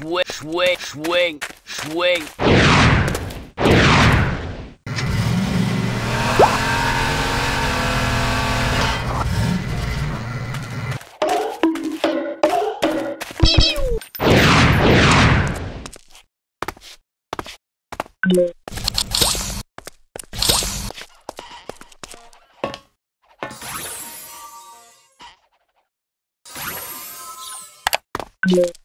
swing, swing, swing, swing. No!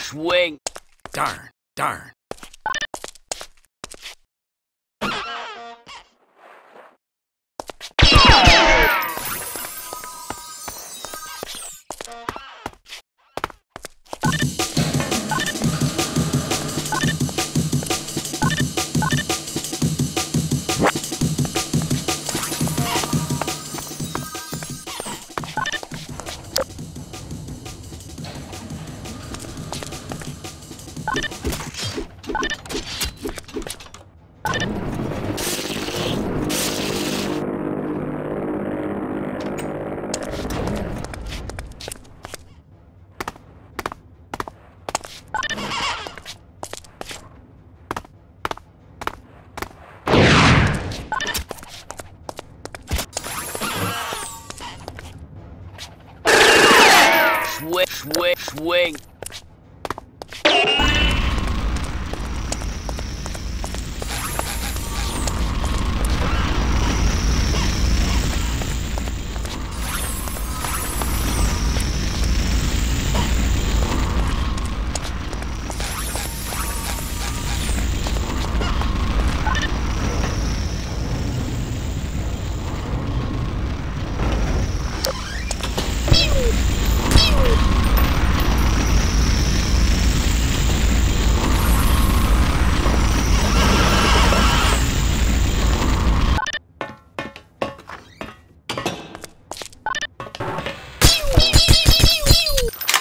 Swing. Darn, darn. Swing,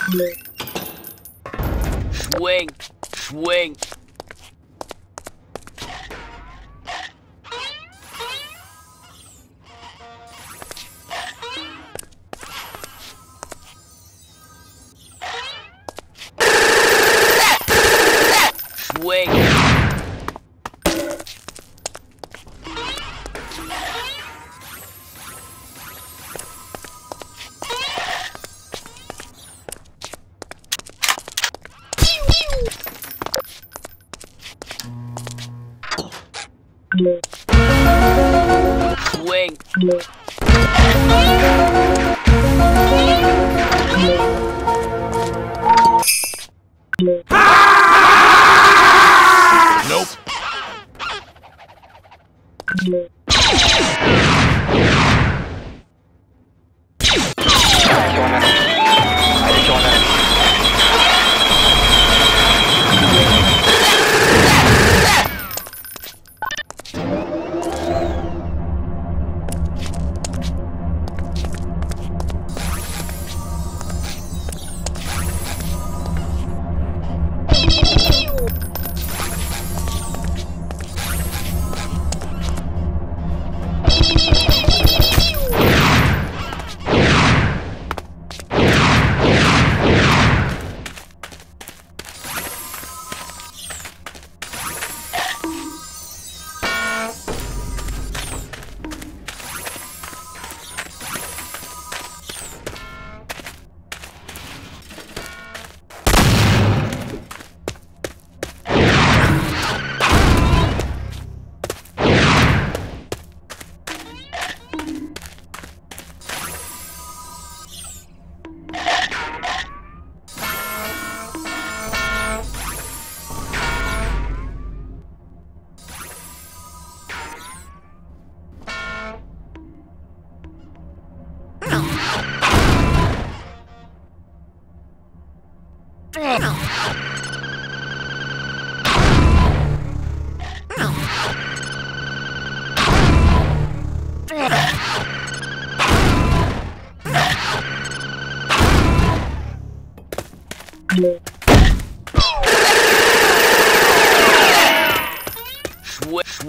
swing. Swing, swing. Swing. Nope.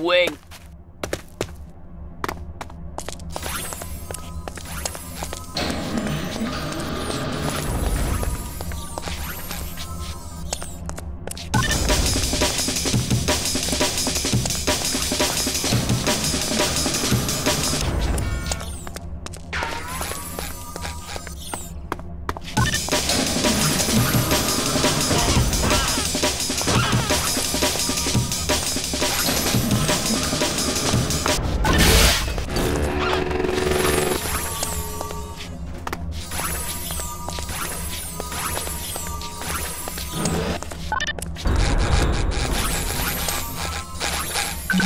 Swing.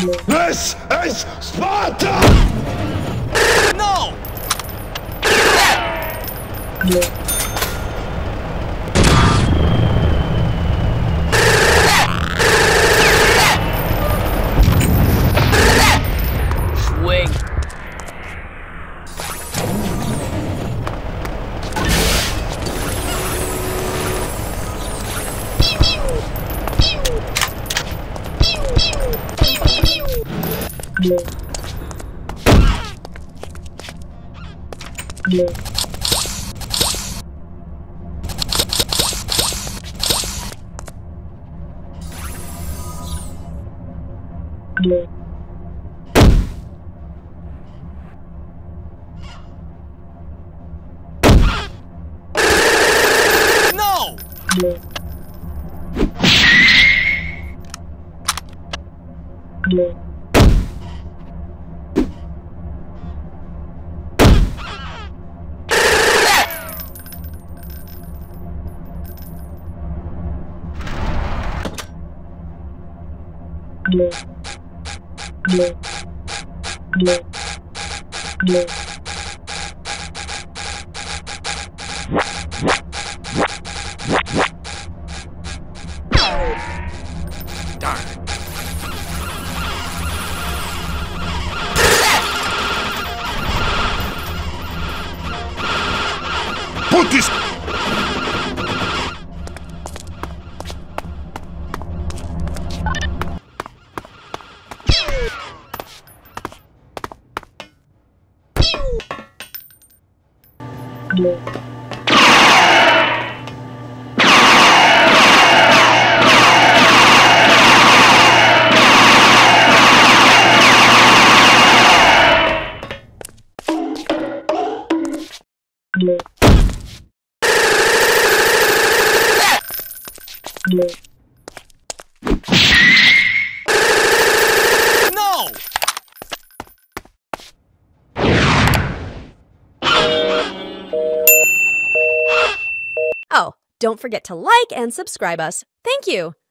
This is Sparta! No! No! Put this. Yeah. Don't forget to like and subscribe us. Thank you.